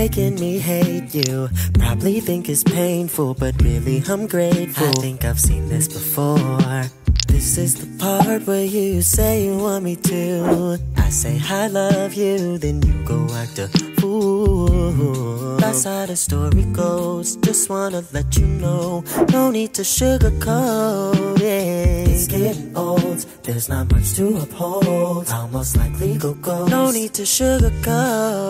you. Probably think it's painful, but really I'm grateful. I think I've seen this before. This is the part where you say you want me to. I say I love you, then you go act a fool. That's how the story goes. Just wanna let you know. No need to sugarcoat it. It's getting old, there's not much to uphold. I'll most likely go ghost. No need to sugarcoat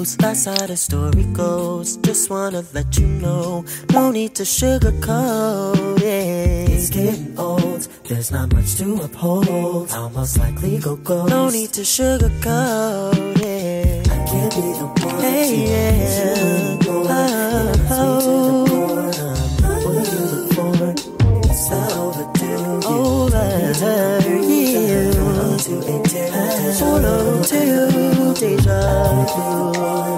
goes, that's how the story goes. Just wanna let you know, no need to sugarcoat it. It's getting old, there's not much to uphold. I'll most likely go go. No need to sugarcoat it. I can't be the one hey, to yeah. you more. Oh, oh. Over you, over you, over you do.